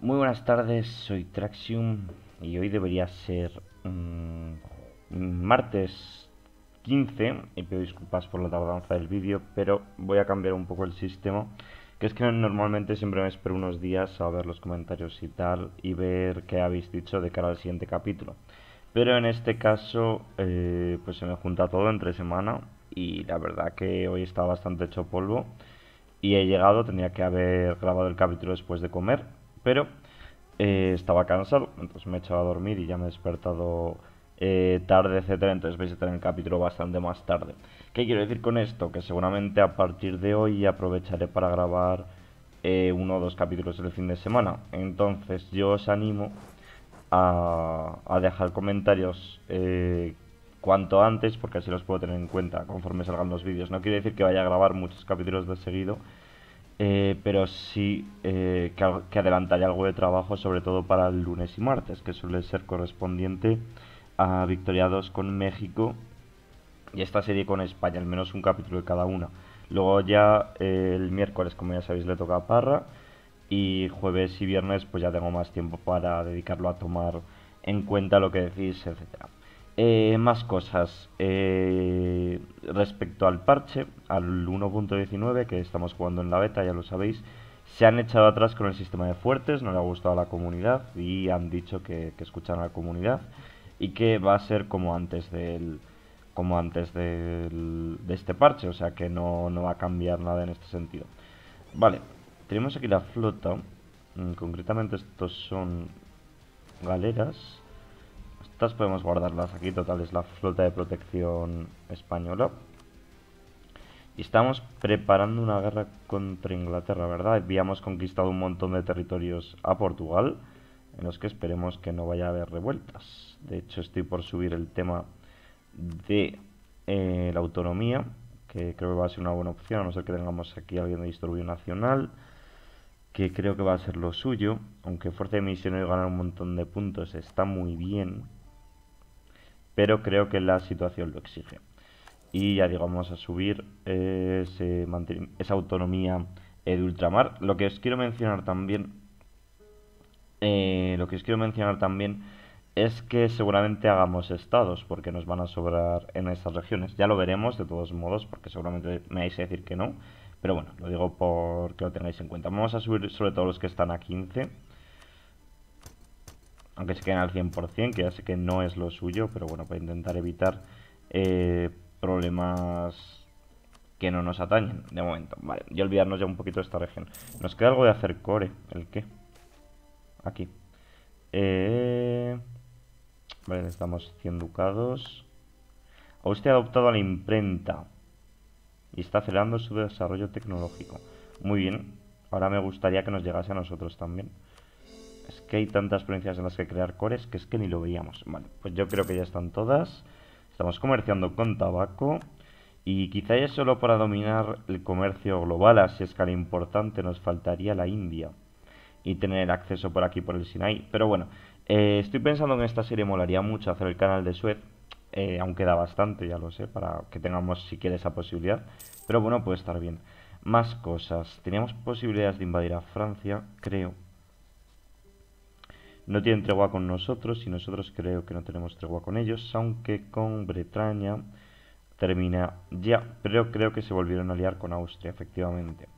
Muy buenas tardes, soy Traxium y hoy debería ser mm, martes 15 y pido disculpas por la tardanza del vídeo, pero voy a cambiar un poco el sistema, que es que normalmente siempre me espero unos días a ver los comentarios y tal y ver qué habéis dicho de cara al siguiente capítulo. Pero en este caso eh, pues se me junta todo entre semana y la verdad que hoy está bastante hecho polvo y he llegado, tenía que haber grabado el capítulo después de comer pero eh, estaba cansado, entonces me he echado a dormir y ya me he despertado eh, tarde, etcétera, entonces vais a tener el capítulo bastante más tarde. ¿Qué quiero decir con esto? Que seguramente a partir de hoy aprovecharé para grabar eh, uno o dos capítulos del fin de semana. Entonces yo os animo a, a dejar comentarios cuanto antes, porque así los puedo tener en cuenta conforme salgan los vídeos. No quiere decir que vaya a grabar muchos capítulos de seguido, eh, pero sí eh, que, que, adelantaré algo de trabajo, sobre todo para el lunes y martes, que suele ser correspondiente a Victoria 2 con México y esta serie con España, al menos un capítulo de cada una. Luego ya eh, el miércoles, como ya sabéis, le toca a Parra y jueves y viernes pues ya tengo más tiempo para dedicarlo a tomar en cuenta lo que decís, etcétera. Eh, más cosas. Eh, respecto al parche, al 1.19 que estamos jugando en la beta, ya lo sabéis, se han echado atrás con el sistema de fuertes, no le ha gustado a la comunidad y han dicho que, escuchan a la comunidad y que va a ser como antes del como antes del, de este parche, o sea que no, no va a cambiar nada en este sentido. Vale, tenemos aquí la flota, mm, concretamente estos son galeras estas podemos guardarlas aquí, total es la flota de protección española. Y estamos preparando una guerra contra Inglaterra, ¿verdad? Habíamos conquistado un montón de territorios a Portugal, en los que esperemos que no vaya a haber revueltas. De hecho, estoy por subir el tema de eh, la autonomía, que creo que va a ser una buena opción, a no ser que tengamos aquí alguien de distribución nacional, que creo que va a ser lo suyo, aunque fuerza de misión y ganar un montón de puntos está muy bien, pero creo que la situación lo exige. Y ya digo, vamos a subir esa autonomía de ultramar. Lo que os quiero mencionar también, eh, lo que os quiero mencionar también es que seguramente hagamos estados, porque nos van a sobrar en estas regiones. Ya lo veremos de todos modos, porque seguramente me vais a decir que no. Pero bueno, lo digo porque lo tengáis en cuenta. Vamos a subir sobre todo los que están a 15 aunque se queden al 100%, que ya sé que no es lo suyo, pero bueno, para intentar evitar eh, problemas que no nos atañen de momento. Vale, y olvidarnos ya un poquito de esta región. Nos queda algo de hacer core. ¿El qué? Aquí. Eh... Vale, necesitamos 100 ducados. Usted ha adoptado a la imprenta y está acelerando su desarrollo tecnológico. Muy bien. Ahora me gustaría que nos llegase a nosotros también. Es que hay tantas provincias en las que crear cores que es que ni lo veíamos. Vale, pues yo creo que ya están todas. Estamos comerciando con tabaco. Y quizá es solo para dominar el comercio global a escala importante nos faltaría la India. Y tener acceso por aquí por el Sinai. Pero bueno, eh, estoy pensando en esta serie molaría mucho hacer el canal de Suez. Eh, aunque da bastante, ya lo sé, para que tengamos si quiere esa posibilidad. Pero bueno, puede estar bien. Más cosas. Teníamos posibilidades de invadir a Francia, creo no tienen tregua con nosotros y nosotros creo que no tenemos tregua con ellos, aunque con Bretaña termina ya, pero creo que se volvieron a aliar con Austria, efectivamente.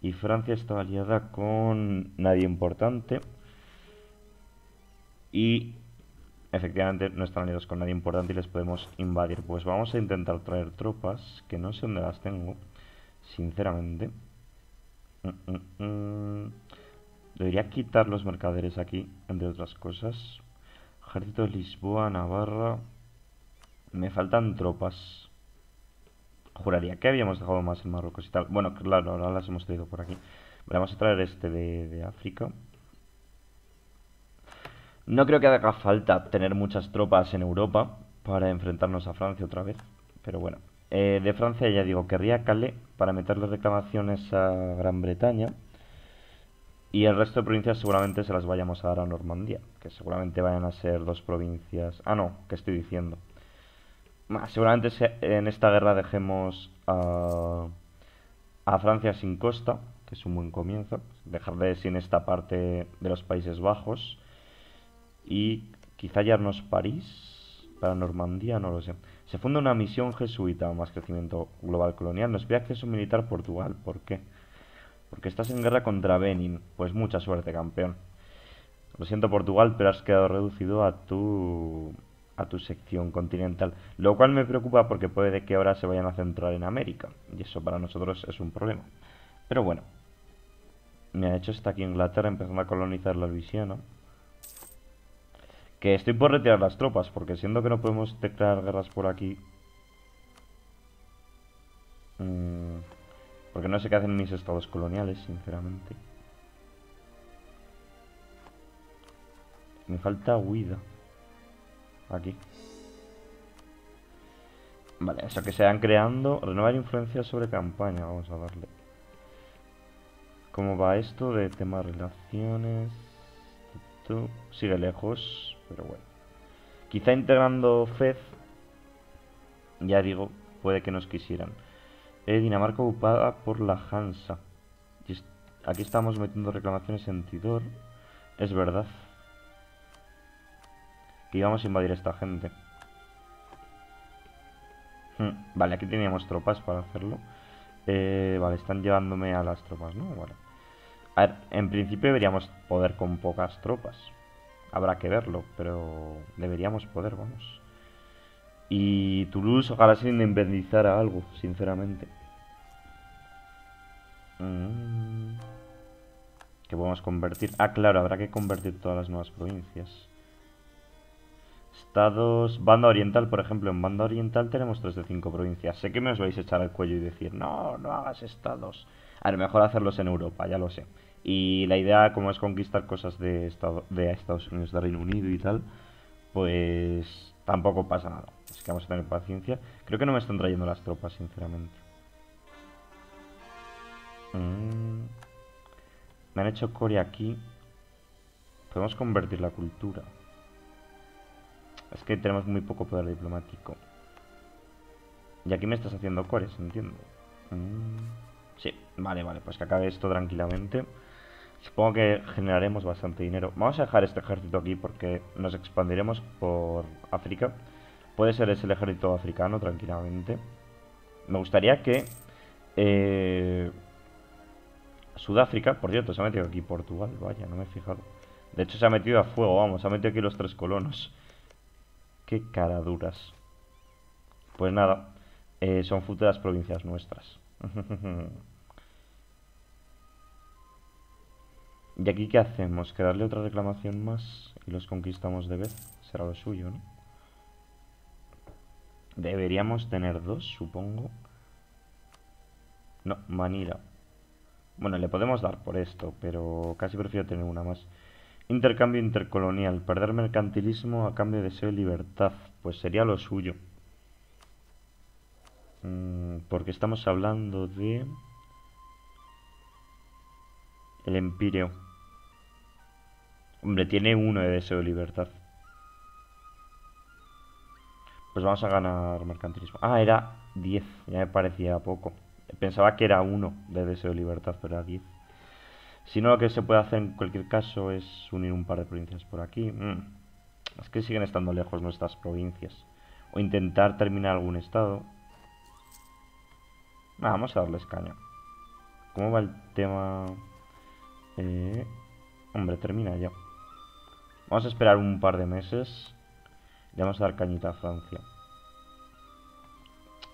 Y Francia estaba aliada con nadie importante. Y efectivamente no están aliados con nadie importante y les podemos invadir. Pues vamos a intentar traer tropas, que no sé dónde las tengo, sinceramente. Mm, mm, mm. Debería quitar los mercaderes aquí, entre otras cosas. Ejército de Lisboa, Navarra. Me faltan tropas. Juraría que habíamos dejado más en Marruecos y tal. Bueno, claro, ahora las hemos traído por aquí. vamos a traer este de, África. No creo que haga falta tener muchas tropas en Europa para enfrentarnos a Francia otra vez. Pero bueno. Eh, de Francia ya digo, querría Calais para meterle reclamaciones a Gran Bretaña. Y el resto de provincias seguramente se las vayamos a dar a Normandía, que seguramente vayan a ser dos provincias... Ah, no, ¿qué estoy diciendo? seguramente en esta guerra dejemos a, a Francia sin costa, que es un buen comienzo. Dejar de sin esta parte de los Países Bajos. Y quizá hallarnos París para Normandía, no lo sé. Se funda una misión jesuita más crecimiento global colonial. Nos pide acceso militar Portugal. ¿Por qué? Porque estás en guerra contra Benin. Pues mucha suerte, campeón. Lo siento Portugal, pero has quedado reducido a tu a tu sección continental, lo cual me preocupa porque puede que ahora se vayan a centrar en América, y eso para nosotros es un problema. Pero bueno, me ha hecho está aquí Inglaterra empezando a colonizar la Luisiana. Que estoy por retirar las tropas, porque siendo que no podemos declarar guerras por aquí... Mmm, porque no sé qué hacen mis estados coloniales, sinceramente. Me falta huida. Aquí. Vale, eso que se van creando. Renovar influencia sobre campaña. Vamos a darle. ¿Cómo va esto de tema relaciones? sigue lejos, pero bueno. Quizá integrando FED, ya digo, puede que nos quisieran. Eh, Dinamarca ocupada por la Hansa. aquí estamos metiendo reclamaciones en Tidor. Es verdad. Que íbamos a invadir a esta gente. Hmm, vale, aquí teníamos tropas para hacerlo. Eh, vale, están llevándome a las tropas, ¿no? Bueno. A ver, en principio deberíamos poder con pocas tropas. Habrá que verlo, pero deberíamos poder, vamos. Y Toulouse ojalá se independizara algo, sinceramente. Mm. Que podemos convertir... Ah, claro, habrá que convertir todas las nuevas provincias. Estados... Banda Oriental, por ejemplo. En Banda Oriental tenemos 3 de 5 provincias. Sé que me os vais a echar al cuello y decir, no, no hagas estados. A ver, mejor hacerlos en Europa, ya lo sé. Y la idea, como es conquistar cosas de, de Estados Unidos, de Reino Unido y tal, pues tampoco pasa nada. Que vamos a tener paciencia. Creo que no me están trayendo las tropas, sinceramente. Mm. Me han hecho core aquí. Podemos convertir la cultura. Es que tenemos muy poco poder diplomático. Y aquí me estás haciendo cores, entiendo. Mm. Sí, vale, vale, pues que acabe esto tranquilamente. Supongo que generaremos bastante dinero. Vamos a dejar este ejército aquí porque nos expandiremos por África. Puede ser ese el ejército africano tranquilamente. Me gustaría que... Eh, Sudáfrica, por cierto, se ha metido aquí Portugal. Vaya, no me he fijado. De hecho, se ha metido a fuego, vamos. Se ha metido aquí los tres colonos. Qué caraduras. Pues nada, eh, son futuras provincias nuestras. ¿Y aquí qué hacemos? ¿Que darle otra reclamación más y los conquistamos de vez? Será lo suyo, ¿no? Deberíamos tener dos, supongo. No, Manila. Bueno, le podemos dar por esto, pero casi prefiero tener una más. Intercambio intercolonial. Perder mercantilismo a cambio de deseo y libertad. Pues sería lo suyo. Mm, porque estamos hablando de... El Empirio. Hombre, tiene uno de deseo de libertad. Pues vamos a ganar mercantilismo. Ah, era 10. Ya me parecía poco. Pensaba que era uno de deseo de libertad, pero era 10. Si no, lo que se puede hacer en cualquier caso es unir un par de provincias por aquí. Mm. Es que siguen estando lejos nuestras provincias. O intentar terminar algún estado. vamos a darles caña. ¿Cómo va el tema? Eh, hombre, termina ya. Vamos a esperar un par de meses. Le vamos a dar cañita a Francia.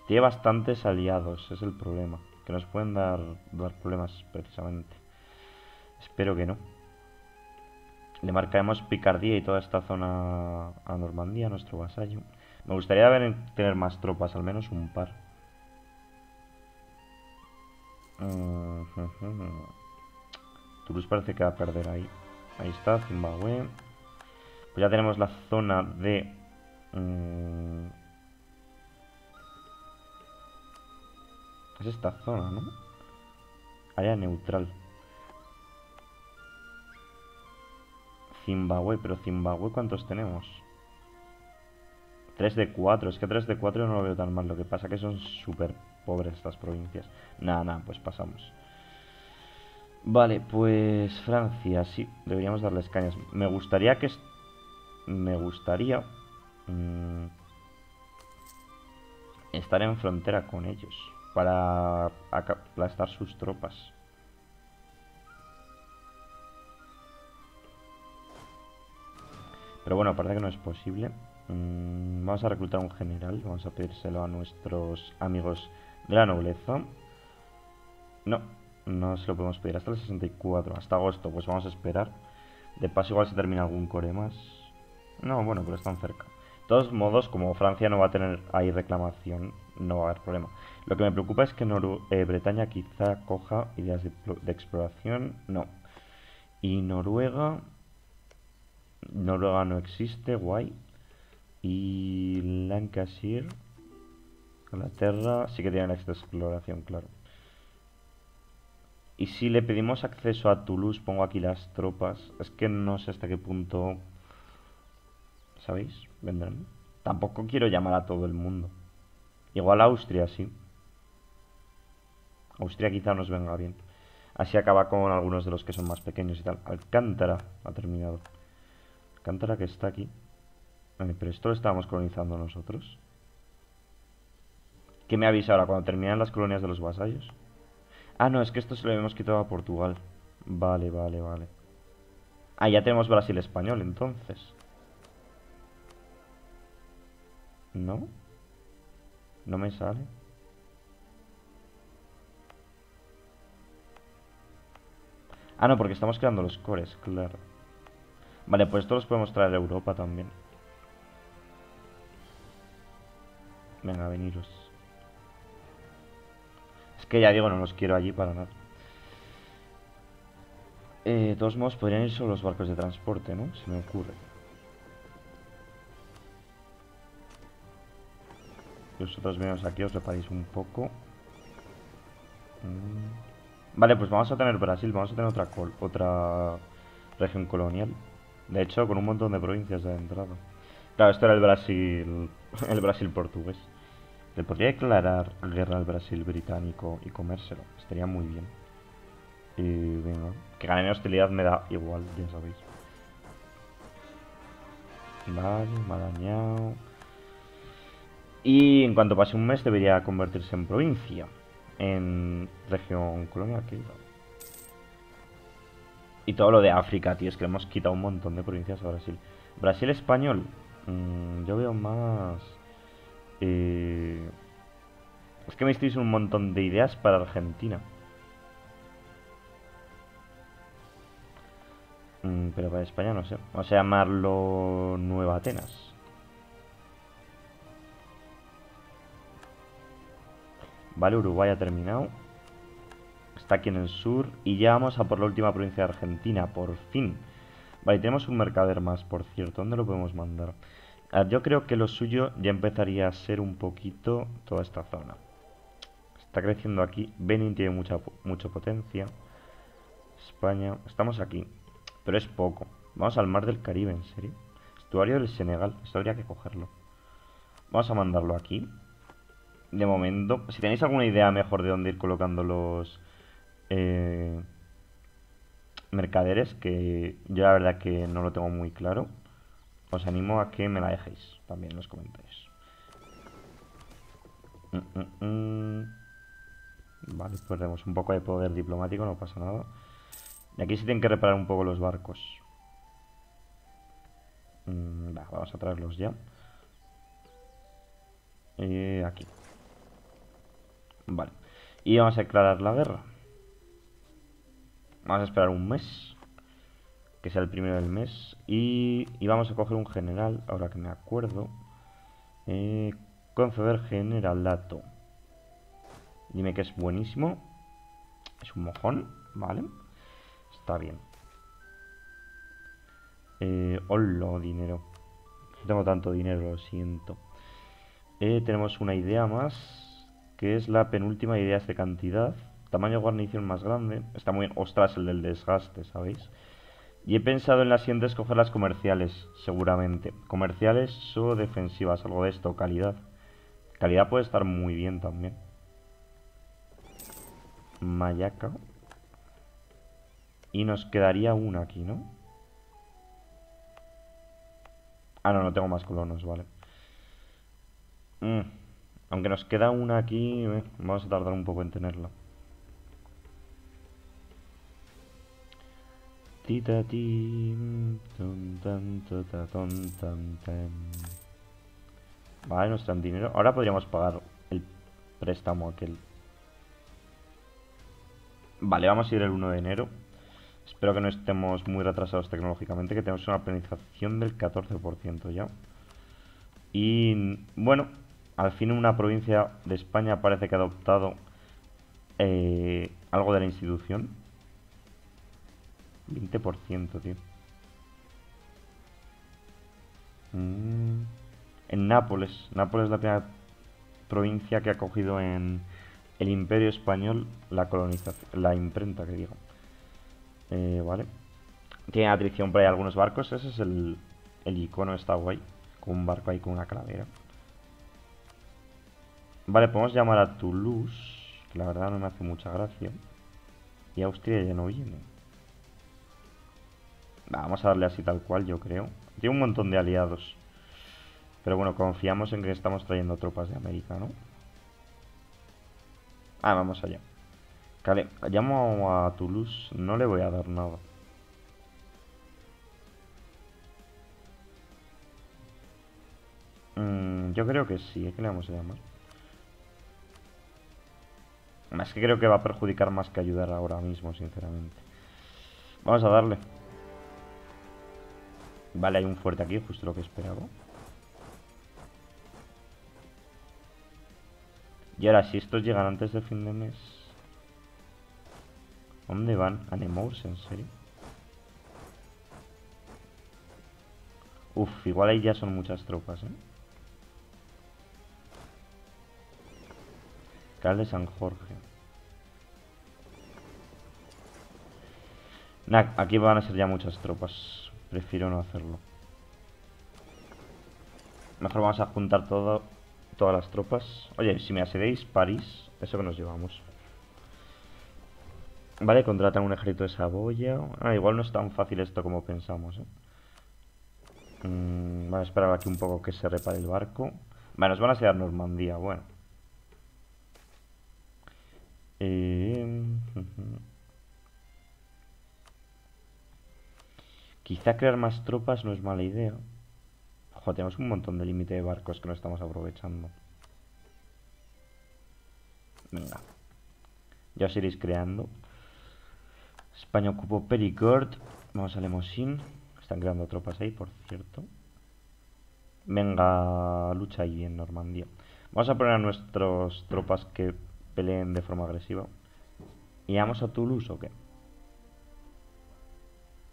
Tiene bastantes aliados, es el problema. Que nos pueden dar, dar problemas precisamente. Espero que no. Le marcaremos Picardía y toda esta zona a Normandía, nuestro vasallo. Me gustaría tener más tropas, al menos un par. Toulouse parece que va a perder ahí. Ahí está, Zimbabue. Pues ya tenemos la zona de... Mm, es esta zona, ¿no? Área neutral. Zimbabue, pero Zimbabue ¿cuántos tenemos? 3 de 4, es que 3 de 4 no lo veo tan mal, lo que pasa que son súper pobres estas provincias. Nada, nada, pues pasamos. Vale, pues Francia, sí, deberíamos darles cañas. Me gustaría que... Me gustaría... Mm, estar en frontera con ellos para aplastar sus tropas. Pero bueno, aparte que no es posible. Mm, vamos a reclutar un general. Vamos a pedírselo a nuestros amigos de la nobleza. No, no se lo podemos pedir hasta el 64, hasta agosto. Pues vamos a esperar. De paso igual se termina algún core más. No, bueno, pero están cerca. Todos modos, como Francia no va a tener ahí reclamación, no va a haber problema. Lo que me preocupa es que eh, Bretaña quizá coja ideas de exploración. No. Y Noruega... Noruega no existe, guay. Y Lancashire, Inglaterra, sí que tiene esta exploración, claro. Y si le pedimos acceso a Toulouse, pongo aquí las tropas. Es que no sé hasta qué punto... ¿Sabéis? Vendrán. Tampoco quiero llamar a todo el mundo. Igual Austria, sí. Austria quizá nos venga bien. Así acaba con algunos de los que son más pequeños y tal. Alcántara ha terminado. Alcántara que está aquí. pero esto lo estábamos colonizando nosotros. ¿Qué me avisa ahora cuando terminan las colonias de los vasallos? Ah, no, es que esto se lo habíamos quitado a Portugal. Vale, vale, vale. Ah, ya tenemos Brasil español, entonces. ¿No? ¿No me sale? Ah, no, porque estamos creando los cores, claro. Vale, pues estos los podemos traer a Europa también. Venga, veniros. Es que ya digo, no los quiero allí para nada. Eh, de todos modos, podrían ir solo los barcos de transporte, ¿no? Se me ocurre. Vosotros venimos aquí, os reparéis un poco. Mm. Vale, pues vamos a tener Brasil, vamos a tener otra, otra región colonial. De hecho, con un montón de provincias de entrada. Claro, esto era el Brasil, el Brasil portugués. Le podría declarar guerra al Brasil británico y comérselo. Estaría muy bien. Y venga, que ganen en hostilidad me da igual, ya sabéis. Vale, me Y en cuanto pase un mes debería convertirse en provincia. En región colonial, y todo lo de África, tío. Es que le hemos quitado un montón de provincias a Brasil. Brasil español. Mm, yo veo más... Eh, es que me estáis un montón de ideas para Argentina. Mm, pero para España no sé. Vamos a llamarlo Nueva Atenas. Vale, Uruguay ha terminado. Está aquí en el sur. Y ya vamos a por la última provincia de Argentina, por fin. Vale, tenemos un mercader más, por cierto. ¿Dónde lo podemos mandar? yo creo que lo suyo ya empezaría a ser un poquito toda esta zona. Está creciendo aquí. Benin tiene mucha, mucha potencia. España. Estamos aquí. Pero es poco. Vamos al mar del Caribe, en serio. Estuario del Senegal. Esto habría que cogerlo. Vamos a mandarlo aquí. De momento. Si tenéis alguna idea mejor de dónde ir colocando los eh, mercaderes, que yo la verdad que no lo tengo muy claro. Os animo a que me la dejéis también en los comentarios. Mm, mm, mm. Vale, perdemos un poco de poder diplomático, no pasa nada. Y aquí sí tienen que reparar un poco los barcos. vamos a traerlos ya. Y aquí. Vale. Y vamos a declarar la guerra. Vamos a esperar un mes. Que sea el primero del mes. Y, vamos a coger un general, ahora que me acuerdo. Eh, conceder generalato. Dime que es buenísimo. Es un mojón, ¿vale? Está bien. Eh, hola, dinero. No tengo tanto dinero, lo siento. Eh, tenemos una idea más, que es la penúltima idea de cantidad. Tamaño guarnición más grande. Está muy Ostras, el del desgaste, ¿sabéis? Y he pensado en las siguientes coger las comerciales, seguramente. Comerciales o defensivas, algo de esto, calidad. Calidad puede estar muy bien también. Mayaca. Y nos quedaría una aquí, ¿no? Ah, no, no tengo más colonos, vale. Mm. Aunque nos queda una aquí, eh, vamos a tardar un poco en tenerla. Tita Vale, nos dan dinero. Ahora podríamos pagar el préstamo aquel. Vale, vamos a ir el 1 de enero. Espero que no estemos muy retrasados tecnológicamente, que tenemos una planificación del 14% ya. Y bueno, al fin una provincia de España parece que ha adoptado eh, algo de la institución. 20%, tío. Mm. En Nápoles. Nápoles es la primera provincia que ha cogido en el Imperio Español la colonización, la imprenta, que digo. Eh, vale. Tiene atrición por ahí algunos barcos. Ese es el, el icono, está guay. Con un barco ahí con una calavera. Vale, podemos llamar a Toulouse. Que la verdad no me hace mucha gracia. Y Austria ya no viene. vamos a darle así tal cual, yo creo. Tiene un montón de aliados. Pero bueno, confiamos en que estamos trayendo tropas de América, ¿no? Ah, vamos allá. Vale, llamo a Toulouse, no le voy a dar nada. Mm, yo creo que sí. ¿qué le vamos a llamar? Es que creo que va a perjudicar más que ayudar ahora mismo, sinceramente. Vamos a darle. Vale, hay un fuerte aquí, justo lo que esperaba. Y ahora, si estos llegan antes de fin de mes... ¿Dónde van? ¿A Nemours? ¿En serio? Uf, igual ahí ya son muchas tropas, ¿eh? Cal de San Jorge. Nah, aquí van a ser ya muchas tropas. Prefiero no hacerlo. Mejor vamos a juntar todas las tropas. Oye, si me asedéis París, eso que nos llevamos. Vale, contratan un ejército de Saboya. Ah, igual no es tan fácil esto como pensamos, ¿eh? Mm, vale, esperar aquí un poco que se repare el barco. Vale, nos van a asedar Normandía, bueno. Eh... Quizá crear más tropas no es mala idea tenemos un montón de límite de barcos que no estamos aprovechando. Venga. Ya os iréis creando. España ocupó Perigord. Vamos a Lemosín. Están creando tropas ahí, por cierto. Venga, lucha ahí en Normandía. Vamos a poner a nuestras tropas que peleen de forma agresiva. ¿Y vamos a Toulouse o qué?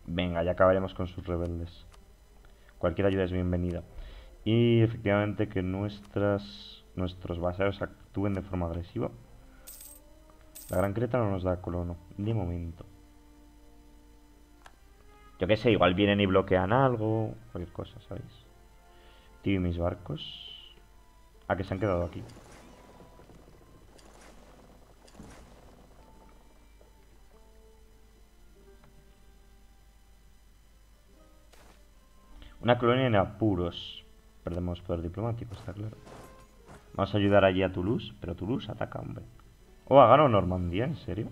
Venga, ya acabaremos con sus rebeldes. Cualquier ayuda es bienvenida. Y efectivamente que nuestras, nuestros vasallos actúen de forma agresiva. La Gran Creta no nos da colono, de momento. Yo qué sé, igual vienen y bloquean algo, cualquier cosa, ¿sabéis? Tío, y mis barcos. ¿A que se han quedado aquí? Una colonia en apuros. Perdemos poder diplomático, está claro. Vamos a ayudar allí a Toulouse, pero Toulouse ataca, hombre. Oh, ha ganado Normandía, ¿en serio?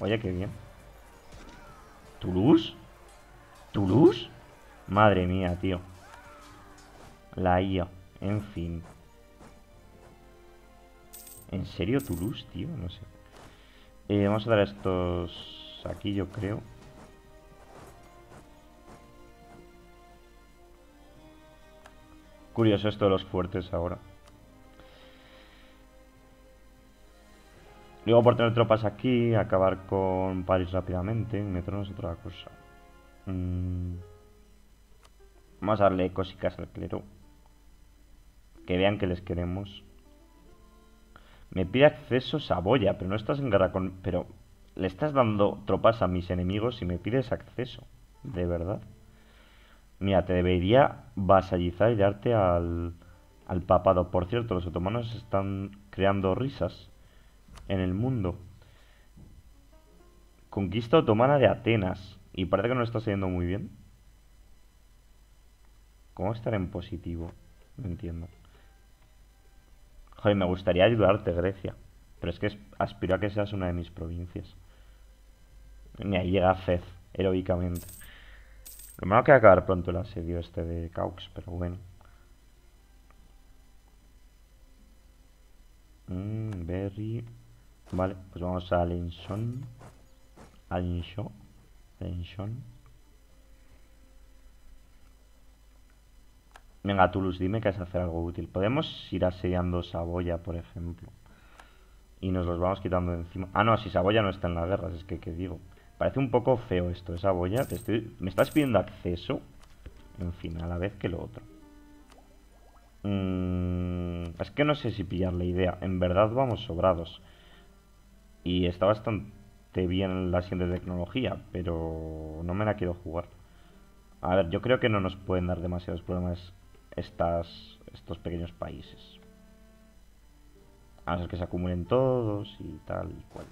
Oye, qué bien. ¿Toulouse? ¿Toulouse? Madre mía, tío. La IA, en fin. ¿En serio Toulouse, tío? No sé. Eh, vamos a dar estos aquí, yo creo. Curioso esto de los fuertes ahora. Luego por tener tropas aquí, acabar con París rápidamente, meternos otra cosa. Mm. Vamos a darle cositas al clero. Que vean que les queremos. Me pide acceso Saboya, pero no estás en guerra con... Pero le estás dando tropas a mis enemigos y me pides acceso. ¿De verdad? Mira, te debería vasallizar y darte al, al papado. Por cierto, los otomanos están creando risas en el mundo. Conquista otomana de Atenas. Y parece que no está saliendo muy bien. ¿Cómo estar en positivo? No entiendo. Joder, me gustaría ayudarte, Grecia. Pero es que aspiro a que seas una de mis provincias. Ni ahí llega Fez, heroicamente. Lo malo que va a acabar pronto el asedio este de Caux, pero bueno. Mmm, Berry. Vale, pues vamos a Linson. A Linson. Linson. Venga, Toulouse, dime que has hacer algo útil. Podemos ir asediando Saboya, por ejemplo. Y nos los vamos quitando de encima. Ah, no, si Saboya no está en la guerra, es que, ¿qué digo? Parece un poco feo esto, esa boya. me estás pidiendo acceso. En fin, a la vez que lo otro. Mm, es que no sé si pillar la idea. En verdad vamos sobrados. Y está bastante bien la siguiente tecnología, pero no me la quiero jugar. A ver, yo creo que no nos pueden dar demasiados problemas estas, estos pequeños países. A no ser que se acumulen todos y tal y cual.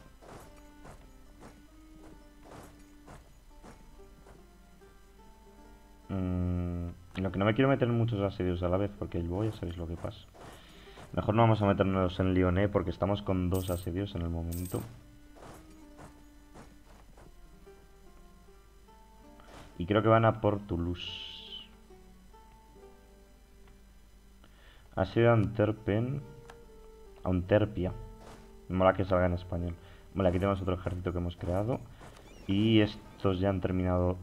Mm, lo que no me quiero meter en muchos asedios a la vez, porque el ya sabéis lo que pasa. Mejor no vamos a meternos en Lyonnais porque estamos con dos asedios en el momento. Y creo que van a por Toulouse. Asedio Antwerpen. Anterpia. Mola que salga en español. Vale, aquí tenemos otro ejército que hemos creado. Y estos ya han terminado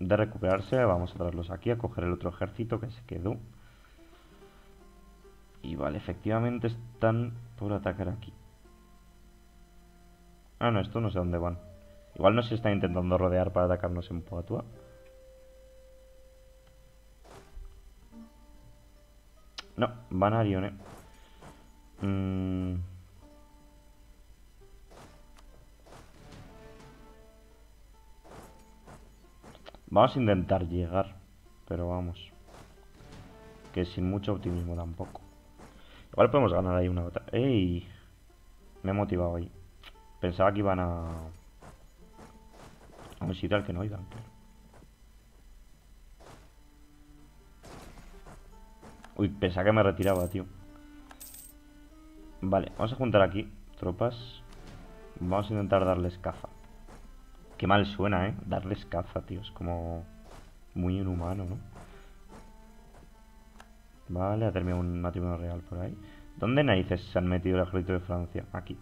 de recuperarse. Vamos a traerlos aquí a coger el otro ejército que se quedó. Y vale, efectivamente están por atacar aquí. Ah, no, esto no sé dónde van. Igual no se están intentando rodear para atacarnos en Poatua. No, van a Arione. Mmm... Vamos a intentar llegar, pero vamos. Que sin mucho optimismo tampoco. Igual podemos ganar ahí una otra. ¡Ey! Me he motivado ahí. Pensaba que iban a... A un sitio al que no iban, Uy, pensaba que me retiraba, tío. Vale, vamos a juntar aquí tropas. Vamos a intentar darles caza. Qué mal suena, ¿eh? Darles caza, tío. Es como muy inhumano, ¿no? Vale, ha terminado un matrimonio real por ahí. ¿Dónde narices se han metido el ejército de Francia? Aquí.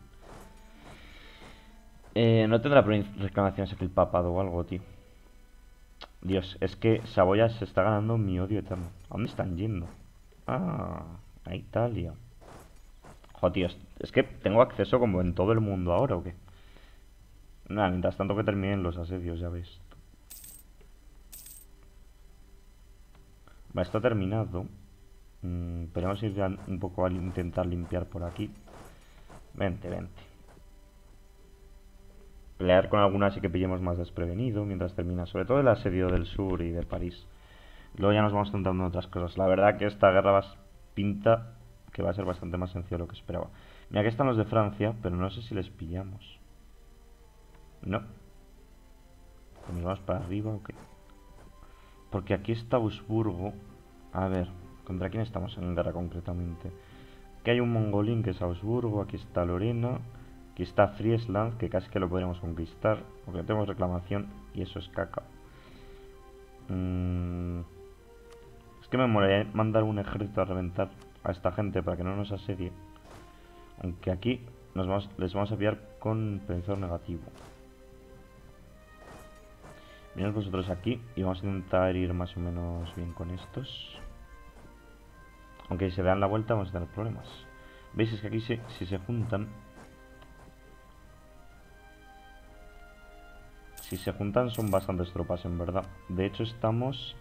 Eh, no tendrá reclamaciones aquí el papado o algo, tío. Dios, es que Saboya se está ganando mi odio eterno. ¿A dónde están yendo? Ah, a Italia. Joder, es que tengo acceso como en todo el mundo ahora, ¿o qué? Nada, mientras tanto que terminen los asedios, ya ves. Va, está terminado. Mm, pero vamos a ir un poco a intentar limpiar por aquí. Vente, vente. Pelear con algunas y que pillemos más desprevenido mientras termina. Sobre todo el asedio del sur y de París. Luego ya nos vamos centrando en otras cosas. La verdad que esta guerra va, pinta que va a ser bastante más sencillo de lo que esperaba. Mira, aquí están los de Francia, pero no sé si les pillamos. No. ¿Nos vamos para arriba o qué? Porque aquí está Augsburgo. A ver, ¿contra quién estamos en guerra concretamente? Aquí hay un mongolín que es Augsburgo, aquí está Lorena, aquí está Friesland, que casi que lo podríamos conquistar, porque tenemos reclamación y eso es caca. Mm, es que me molaría mandar un ejército a reventar a esta gente para que no nos asedie. Aunque aquí nos les vamos a pillar con pensor negativo. Venid vosotros aquí y vamos a intentar ir más o menos bien con estos. Aunque se dan la vuelta vamos a tener problemas. ¿Veis? Es que aquí si se juntan... Si se juntan son bastantes tropas en verdad. De hecho estamos...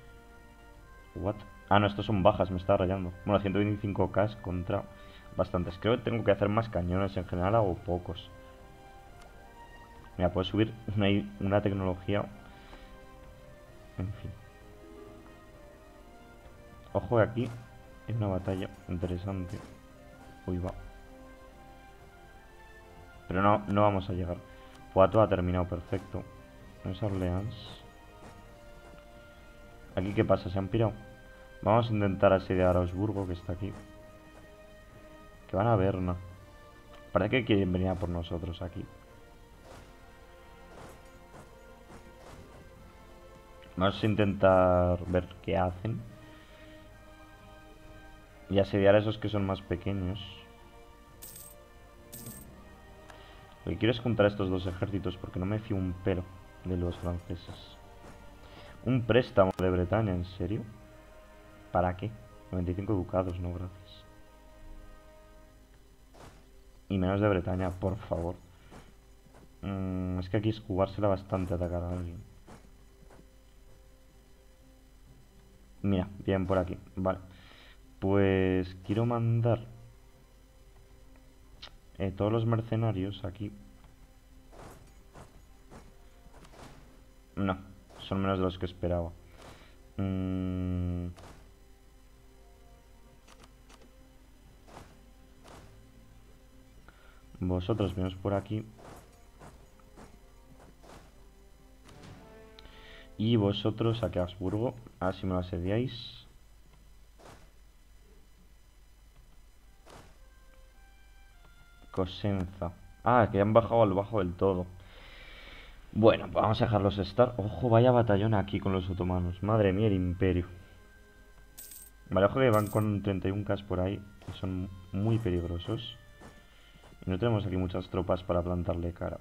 What? Ah, no, estos son bajas, me está rayando. Bueno, 125k contra bastantes. Creo que tengo que hacer más cañones en general o pocos. Mira, puedo subir una, una tecnología en fin. Ojo aquí. Es una batalla interesante. Uy, va. Pero no, no vamos a llegar. Poitou ha terminado perfecto. Es Orleans. ¿Aquí qué pasa? ¿Se han pirado? Vamos a intentar asediar a Osburgo, que está aquí. Que van a ver, ¿no? Parece que quieren venir a por nosotros aquí. Vamos a intentar ver qué hacen. Y asediar a esos que son más pequeños. Lo que quiero es juntar estos dos ejércitos porque no me fío un pelo de los franceses. Un préstamo de Bretaña, ¿en serio? ¿Para qué? 95 ducados, no, gracias. Y menos de Bretaña, por favor. Mm, es que aquí es jugársela bastante atacar a alguien. Mira, bien por aquí. Vale. Pues quiero mandar eh, todos los mercenarios aquí. No, son menos de los que esperaba. Mm. Vosotros venos por aquí. Y vosotros aquí a Habsburgo. A ver si me lo asediáis. Cosenza. Ah, que han bajado al bajo del todo. Bueno, pues vamos a dejarlos estar. Ojo, vaya batallón aquí con los otomanos. Madre mía, el imperio. Vale, ojo que van con 31k por ahí. son muy peligrosos. Y no tenemos aquí muchas tropas para plantarle cara.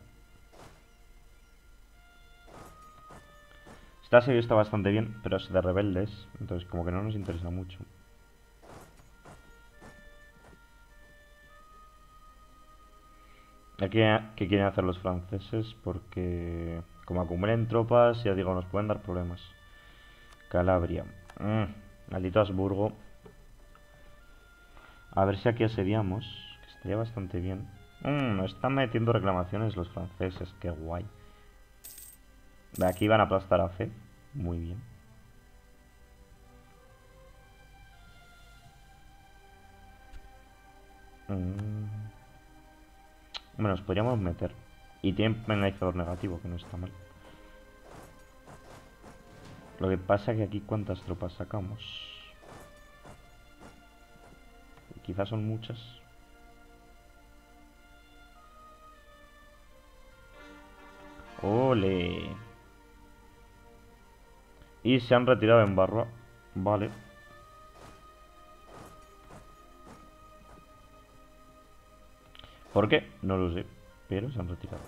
Esta serie está bastante bien, pero es de rebeldes. Entonces como que no nos interesa mucho. Aquí, ¿Qué quieren hacer los franceses? Porque como acumulen tropas, ya digo, nos pueden dar problemas. Calabria. Mm, maldito Habsburgo. A ver si aquí asediamos. Que estaría bastante bien. Mmm, están metiendo reclamaciones los franceses. Qué guay. De aquí van a aplastar a Fe. Muy bien. Mmm bueno, nos podríamos meter. Y tienen penalizador negativo, que no está mal. Lo que pasa es que aquí cuántas tropas sacamos. Quizás son muchas. ¡Ole! Y se han retirado en barra. Vale. ¿Por qué? No lo sé, pero se han retirado.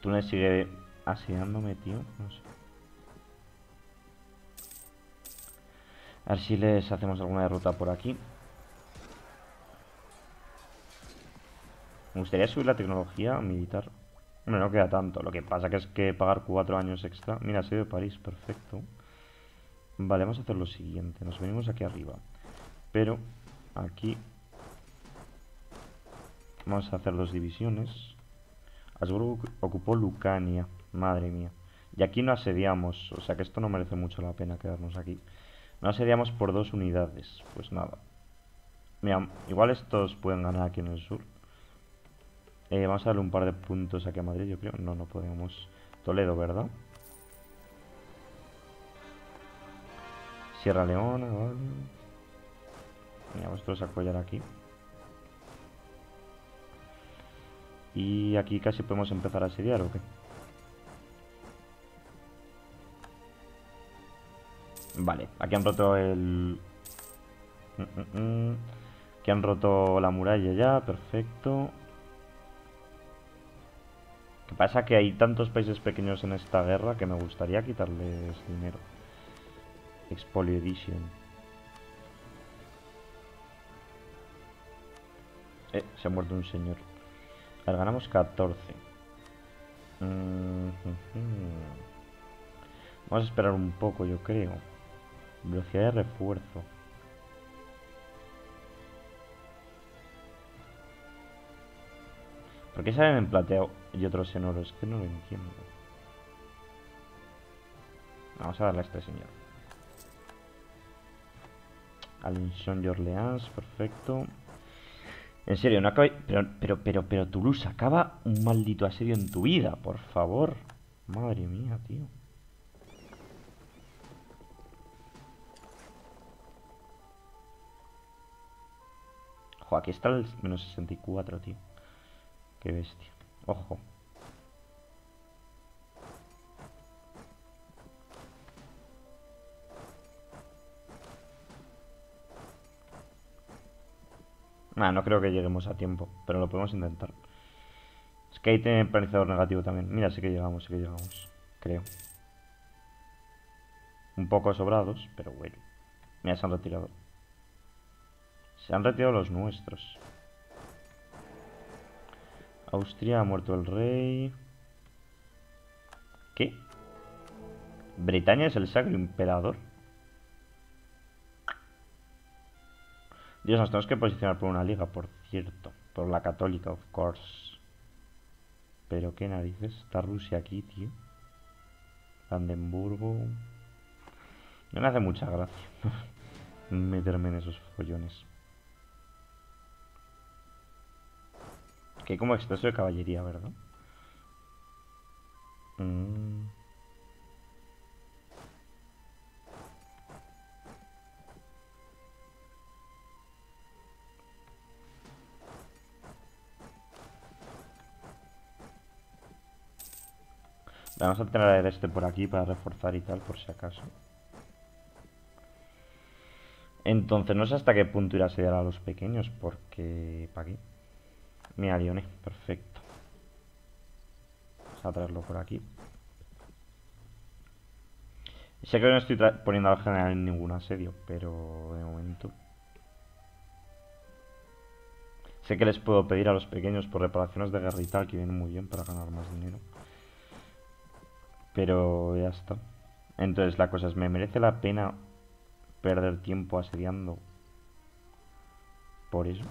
Túnez sigue asediándome, tío. No sé. A ver si les hacemos alguna derrota por aquí. Me gustaría subir la tecnología militar. Hombre, no queda tanto. Lo que pasa que es que pagar cuatro años extra. Mira, soy de París, perfecto. Vale, vamos a hacer lo siguiente. Nos venimos aquí arriba. Pero aquí vamos a hacer dos divisiones. Asburgo ocupó Lucania. Madre mía. Y aquí no asediamos. O sea que esto no merece mucho la pena quedarnos aquí. No asediamos por dos unidades. Pues nada. Mira, igual estos pueden ganar aquí en el sur. Eh, vamos a darle un par de puntos aquí a Madrid, yo creo. No, no podemos. Toledo, ¿verdad? Sierra Leona, vale. Mira, vosotros apoyar aquí. Y aquí casi podemos empezar a asediar, ¿o qué? Vale, aquí han roto el... Mm, mm, mm. Aquí han roto la muralla ya, perfecto pasa que hay tantos países pequeños en esta guerra que me gustaría quitarles dinero. Expolio Edition. Eh, se ha muerto un señor. A ganamos 14. Vamos a esperar un poco, yo creo. Velocidad de refuerzo. ¿Por qué salen en plateado y otros en? Es que no lo entiendo. Vamos a darle a este señor. Alençon y Orleans, perfecto. En serio, no acaba... Pero, pero, pero, pero, Toulouse, acaba un maldito asedio en tu vida, por favor. Madre mía, tío. Jo, aquí está el menos 64, tío. Qué bestia. Ojo. No creo que lleguemos a tiempo, pero lo podemos intentar. Es que ahí tiene negativo también. Mira, sí que llegamos, sí que llegamos. Creo. Un poco sobrados, pero bueno. Mira, se han retirado. Se han retirado los nuestros. Austria ha muerto el rey. ¿Qué? ¿Britania es el sacro emperador? Dios, nos tenemos que posicionar por una liga, por cierto. Por la católica, of course. Pero qué narices. Está Rusia aquí, tío. Brandenburgo. No me hace mucha gracia meterme en esos follones. Que como exceso de caballería, ¿verdad? Mm. Vamos a traer este por aquí para reforzar y tal, por si acaso. Entonces, no sé hasta qué punto irá a asediar a los pequeños, porque... ¿Para qué? Mira, Lione, perfecto. Vamos a traerlo por aquí. Sé que no estoy poniendo al general en ningún asedio, pero de momento... Sé que les puedo pedir a los pequeños por reparaciones de guerra y tal, que vienen muy bien para ganar más dinero. Pero ya está. Entonces la cosa es, ¿me merece la pena perder tiempo asediando por eso?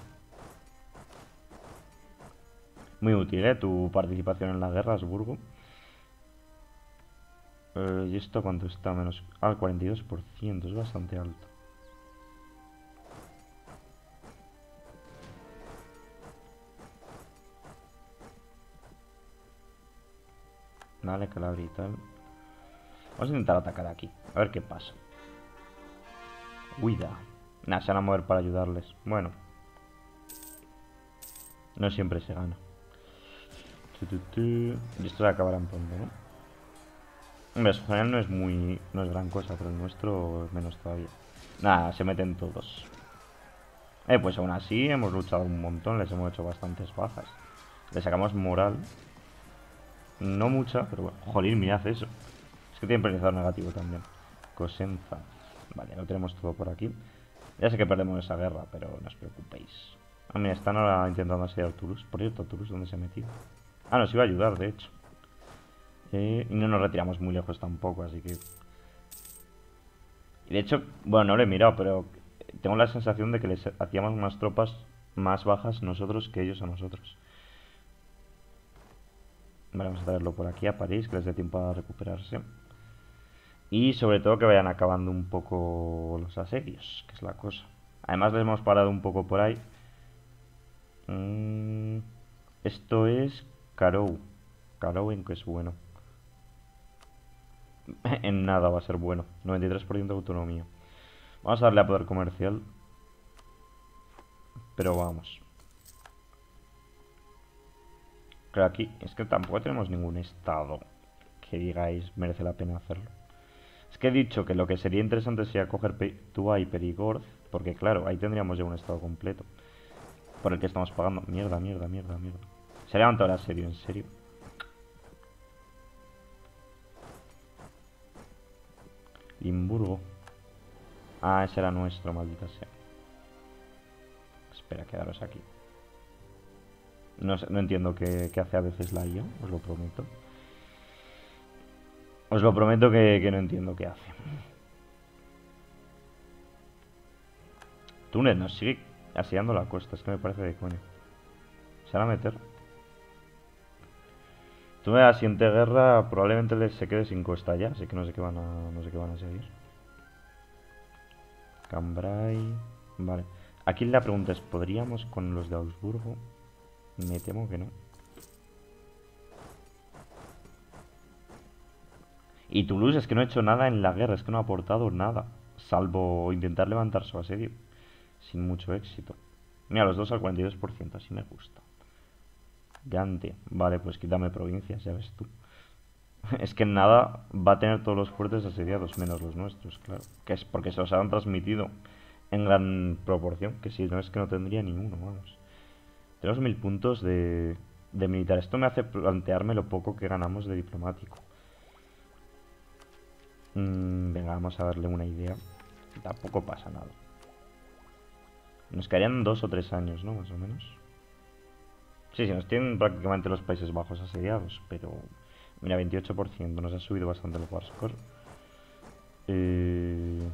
Muy útil, ¿eh? Tu participación en la guerra, Asburgo. Eh, ¿Y esto cuánto está? Menos... Ah, el 42%, es bastante alto. Vale, Calabria y tal. Vamos a intentar atacar aquí. A ver qué pasa. Cuida. Nah, se van a mover para ayudarles. Bueno. No siempre se gana. Y esto se acabarán pronto, ¿no? Hombre, su general no es muy... No es gran cosa, pero el nuestro es menos todavía. Nada, se meten todos. Eh, pues aún así hemos luchado un montón. Les hemos hecho bastantes bajas. Le sacamos moral. No mucha, pero bueno. Joder, mirad eso. Es que tiene penalizador negativo también. Cosenza. Vale, lo tenemos todo por aquí. Ya sé que perdemos esa guerra, pero no os preocupéis. Ah, mira, están ahora intentando asediar Toulouse. Por cierto, Toulouse, ¿dónde se ha metido? Ah, nos iba a ayudar, de hecho. Y no nos retiramos muy lejos tampoco, así que... Y de hecho, bueno, no lo he mirado, pero tengo la sensación de que les hacíamos más tropas más bajas nosotros que ellos a nosotros. Vale, vamos a traerlo por aquí a París, que les dé tiempo a recuperarse. Y sobre todo que vayan acabando un poco los asedios, que es la cosa. Además les hemos parado un poco por ahí. Mm, esto es Carou. En que es bueno. en nada va a ser bueno. 93% de autonomía. Vamos a darle a poder comercial. Pero vamos. Pero aquí es que tampoco tenemos ningún estado que digáis merece la pena hacerlo. Es que he dicho que lo que sería interesante sería coger Tua y Perigord, porque claro, ahí tendríamos ya un estado completo. Por el que estamos pagando. Mierda, mierda, mierda, mierda. Se ha levantado la serio, en serio. Limburgo. Ah, ese era nuestro, maldita sea. Espera, quedaros aquí. No, no entiendo qué, hace a veces la IA, os lo prometo. Os lo prometo que, no entiendo qué hace. Túnez nos sigue asillando la costa, es que me parece de coño. ¿Se van a meter? Túnez la siguiente guerra probablemente se quede sin costa ya, así que no sé qué van a, no sé qué van a seguir. Cambrai. Vale. Aquí la pregunta es, ¿podríamos con los de Augsburgo? Me temo que no. Y Toulouse es que no ha hecho nada en la guerra, es que no ha aportado nada. Salvo intentar levantar su asedio. Sin mucho éxito. Mira, los dos al 42%, así me gusta. Gante. Vale, pues quítame provincias, ya ves tú. es que nada va a tener todos los fuertes asediados, menos los nuestros, claro. Que es porque se los han transmitido en gran proporción. Que si no es que no tendría ni uno, vamos. Tenemos mil puntos de, de militar. Esto me hace plantearme lo poco que ganamos de diplomático. Mm, venga, vamos a darle una idea. Tampoco pasa nada. Nos quedarían dos o tres años, ¿no? Más o menos. Sí, sí, nos tienen prácticamente los Países Bajos asediados, pero... Mira, 28%, nos ha subido bastante el War Score. Eh...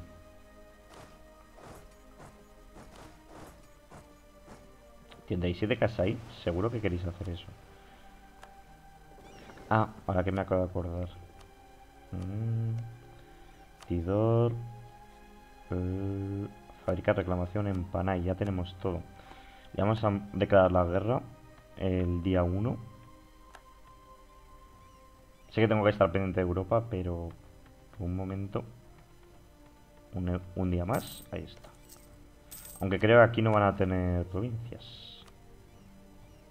¿37 Kasai? Seguro que queréis hacer eso. Ah, ahora que me acabo de acordar. Mm. Tidor. Eh, fabricar reclamación en Panay. Ya tenemos todo. Ya vamos a declarar la guerra el día 1. Sé que tengo que estar pendiente de Europa, pero un momento. Un, un, día más. Ahí está. Aunque creo que aquí no van a tener provincias.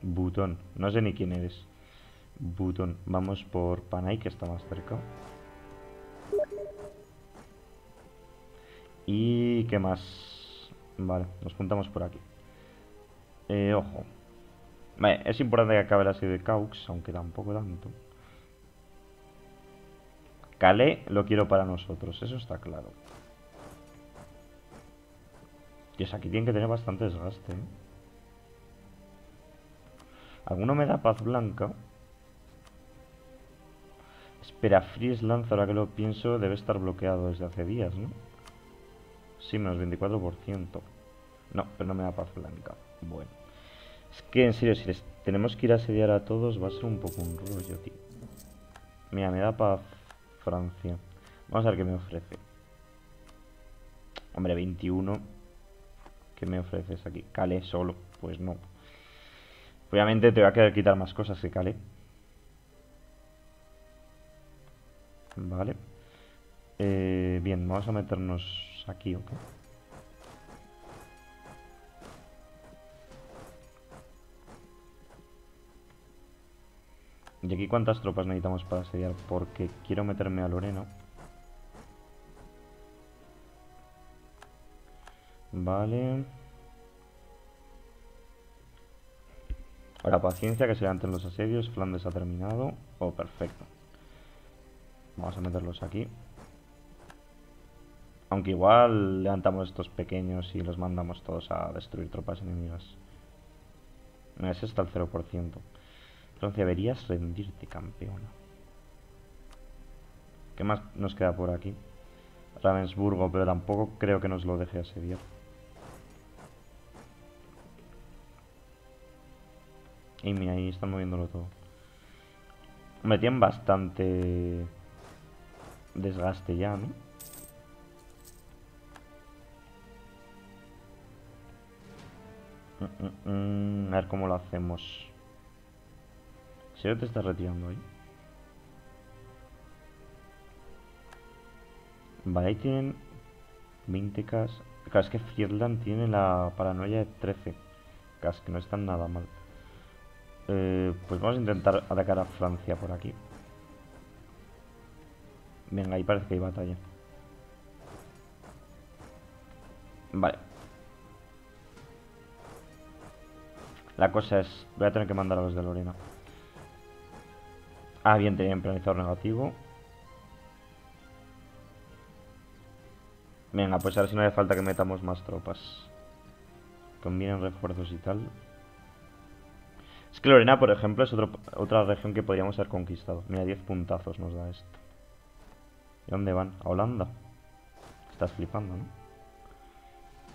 Butón. No sé ni quién eres. Butón. Vamos por Panay, que está más cerca. ¿Y qué más? Vale, nos juntamos por aquí. Eh, ojo. Vale, es importante que acabe la serie de Caux, aunque tampoco tanto. Calais lo quiero para nosotros, eso está claro. Es aquí tienen que tener bastante desgaste. ¿eh? ¿Alguno me da paz blanca? Espera, Friesland, ahora que lo pienso, debe estar bloqueado desde hace días, ¿no? Sí, menos 24%. No, pero no me da paz blanca. Bueno. Es que, en serio, si les tenemos que ir a asediar a todos, va a ser un poco un rollo, tío. Mira, me da paz Francia. Vamos a ver qué me ofrece. Hombre, 21. ¿Qué me ofreces aquí? Calais solo. Pues no. Obviamente te va a querer quitar más cosas que Calais. Vale. Eh, bien, vamos a meternos aquí, ¿ok? ¿Y aquí cuántas tropas necesitamos para asediar? Porque quiero meterme a Lorena. Vale. Ahora paciencia que se levanten los asedios. Flandes ha terminado. Oh, perfecto. Vamos a meterlos aquí. Aunque igual levantamos estos pequeños y los mandamos todos a destruir tropas enemigas. Ese está el 0%. Entonces deberías rendirte, campeona. ¿Qué más nos queda por aquí? Ravensburgo, pero tampoco creo que nos lo deje asediar. Y mira, ahí están moviéndolo todo. Me tienen bastante desgaste ya, ¿no? Mm, mm, mm, a ver cómo lo hacemos. ¿Si te estás retirando ahí? Vale, ahí tienen 20k. Claro, es que Friedland tiene la paranoia de 13 k, que no están nada mal. Eh, pues vamos a intentar atacar a Francia por aquí. Venga, ahí parece que hay batalla. Vale. La cosa es... Voy a tener que mandar a los de Lorena. Bien, tenía planizador negativo. Venga, pues ahora si no hace falta que metamos más tropas. Convienen refuerzos y tal. Es que Lorena, por ejemplo, es otra región que podríamos haber conquistado. Mira, 10 puntazos nos da esto. ¿Y dónde van? ¿A Holanda? Estás flipando, ¿no?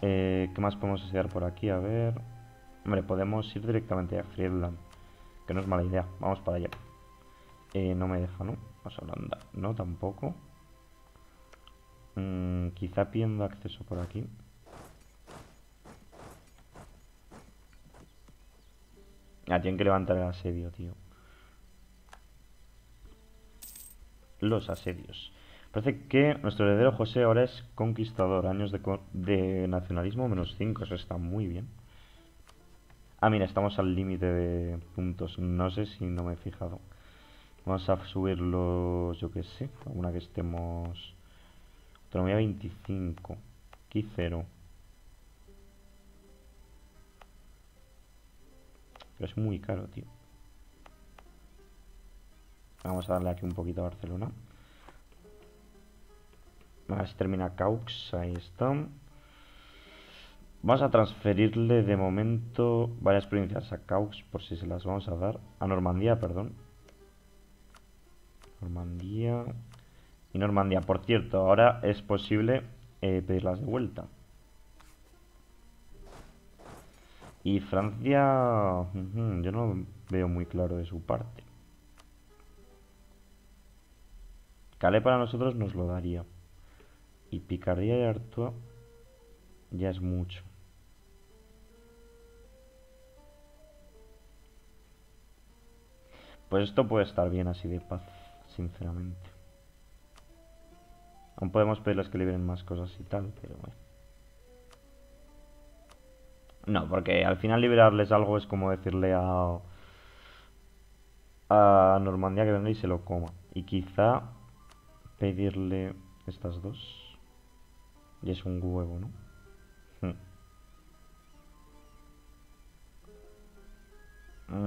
Eh, ¿Qué más podemos estudiar por aquí? A ver... Hombre, podemos ir directamente a Friedland. Que no es mala idea. Vamos para allá. Eh, no me deja, ¿no? Vamos a No, tampoco. Mm, quizá pidiendo acceso por aquí. Ah, tienen que levantar el asedio, tío. Los asedios. Parece que nuestro heredero José ahora es conquistador. Años de, de nacionalismo menos 5. Eso está muy bien. Ah, mira, estamos al límite de puntos. No sé si no me he fijado. Vamos a subirlos, yo que sé. Alguna que estemos... Autonomía 25. Aquí 0. Pero es muy caro, tío. Vamos a darle aquí un poquito a Barcelona. A ver si termina Caux. Ahí está. Vamos a transferirle de momento varias provincias a Caux, por si se las vamos a dar. A Normandía, perdón. Normandía. Y Normandía, por cierto, ahora es posible eh, pedirlas de vuelta. Y Francia, yo no veo muy claro de su parte. Calais para nosotros nos lo daría. Y Picardía y Artois ya es mucho. Pues esto puede estar bien así de paz, sinceramente. Aún podemos pedirles que liberen más cosas y tal, pero bueno. No, porque al final liberarles algo es como decirle a, a Normandía que venga y se lo coma. Y quizá pedirle estas dos. Y es un huevo, ¿no? Hmm.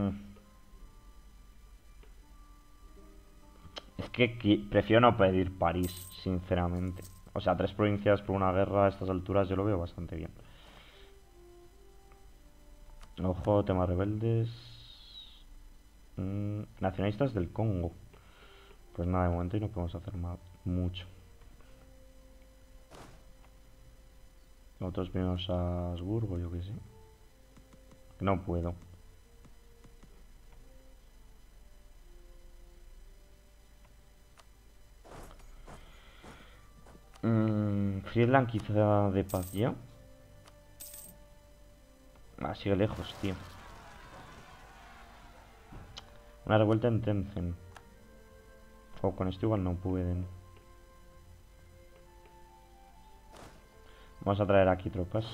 Mm. Es que prefiero no pedir París, sinceramente. O sea, tres provincias por una guerra a estas alturas yo lo veo bastante bien. Ojo, temas rebeldes. Mm, nacionalistas del Congo. Pues nada, de momento y no podemos hacer más, mucho. Otros venimos a Habsburgo, yo que sé. No puedo. Mm, Friedland quizá de paz ya. Ah, sigue lejos, tío. Una revuelta en Tenzen. O con esto igual no pueden. Vamos a traer aquí tropas.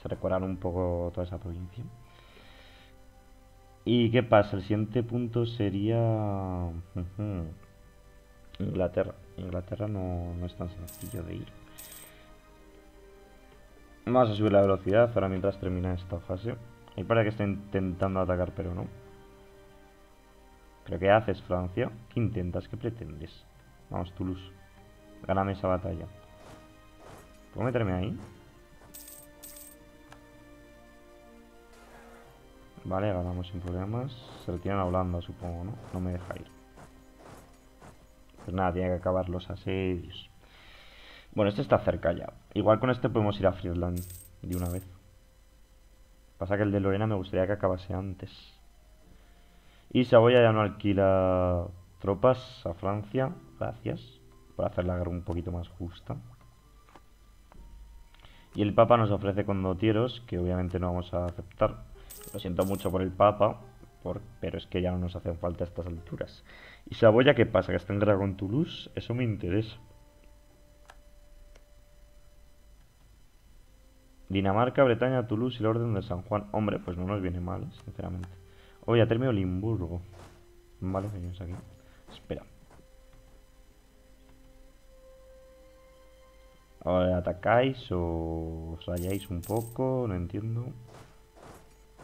Se recuerdan un poco toda esa provincia. ¿Y qué pasa? El siguiente punto sería... Inglaterra. Inglaterra no, no es tan sencillo de ir. Vamos a subir la velocidad ahora mientras termina esta fase. Y parece que está intentando atacar, pero no. ¿Pero qué haces, Francia? ¿Qué intentas? ¿Qué pretendes? Vamos, Toulouse. Gáname esa batalla. ¿Puedo meterme ahí? Vale, ganamos sin problemas. Se retiran a Holanda, supongo, ¿no? No me deja ir. Pues nada, tiene que acabar los asedios. Bueno, este está cerca ya. Igual con este podemos ir a Friedland de una vez. Pasa que el de Lorena me gustaría que acabase antes. Y Saboya ya no alquila tropas a Francia. Gracias. Para hacer la guerra un poquito más justa. Y el Papa nos ofrece condotieros, que obviamente no vamos a aceptar. Lo siento mucho por el Papa, pero es que ya no nos hacen falta a estas alturas. ¿Y Saboya qué pasa? ¿Que está en con Toulouse? Eso me interesa. Dinamarca, Bretaña, Toulouse y la Orden de San Juan. Hombre, pues no nos viene mal, sinceramente. Oye, ya terminado Limburgo. Vale, venimos aquí. Espera. Ahora atacáis o os rayáis un poco, no entiendo.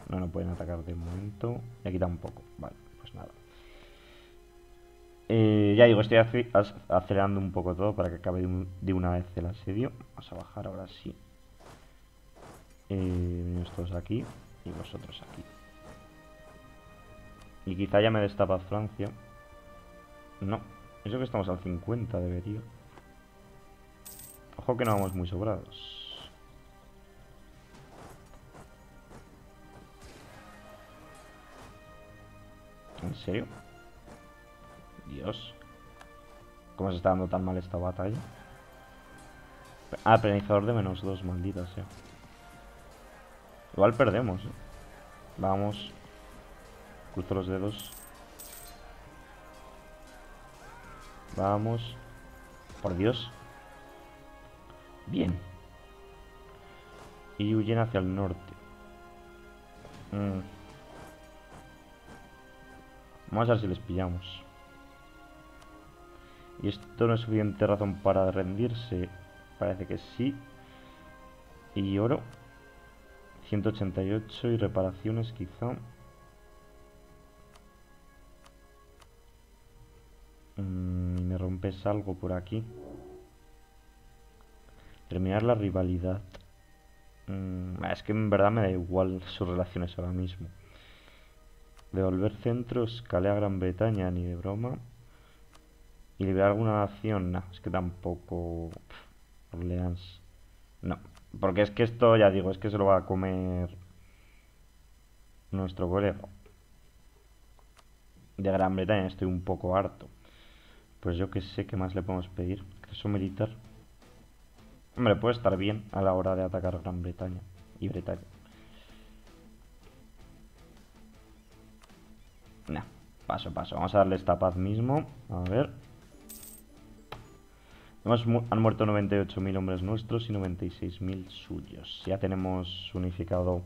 No, no pueden atacar de momento. Y aquí tampoco. Vale, pues nada. Eh, ya digo, estoy acelerando un poco todo para que acabe de una vez el asedio. Vamos a bajar ahora sí. Eh, aquí y vosotros aquí. Y quizá ya me destapa Francia. No, eso que estamos al 50 debería. Ojo que no vamos muy sobrados. ¿En serio? Dios. ¿Cómo se está dando tan mal esta batalla? Ah, penalizador de menos dos, maldita sea. Igual perdemos, ¿eh? Vamos. Cruzo los dedos. Vamos. Por Dios. Bien. Y huyen hacia el norte. Mm. Vamos a ver si les pillamos. ¿Y esto no es suficiente razón para rendirse? Parece que sí. Y oro. 188 y reparaciones quizá. Mm, me rompes algo por aquí. Terminar la rivalidad. Mm, es que en verdad me da igual sus relaciones ahora mismo. Devolver centros, a Gran Bretaña, ni de broma. Y liberar alguna nación, no, es que tampoco. Orleans. No, porque es que esto, ya digo, es que se lo va a comer nuestro colega. De Gran Bretaña estoy un poco harto. Pues yo que sé qué más le podemos pedir. Eso militar. Hombre, puede estar bien a la hora de atacar Gran Bretaña y Bretaña. Nah, paso, paso. Vamos a darle esta paz mismo. A ver. Hemos han muerto 98.000 hombres nuestros y 96.000 suyos. Ya tenemos unificado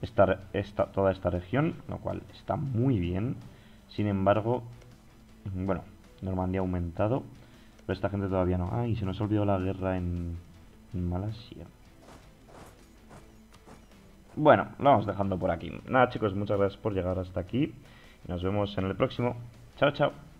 esta, esta, toda esta región, lo cual está muy bien. Sin embargo, bueno, Normandía ha aumentado, pero esta gente todavía no. Ah, y se nos ha olvidado la guerra en, en Malasia. Bueno, lo vamos dejando por aquí. Nada, chicos, muchas gracias por llegar hasta aquí. Nos vemos en el próximo. Chao, chao.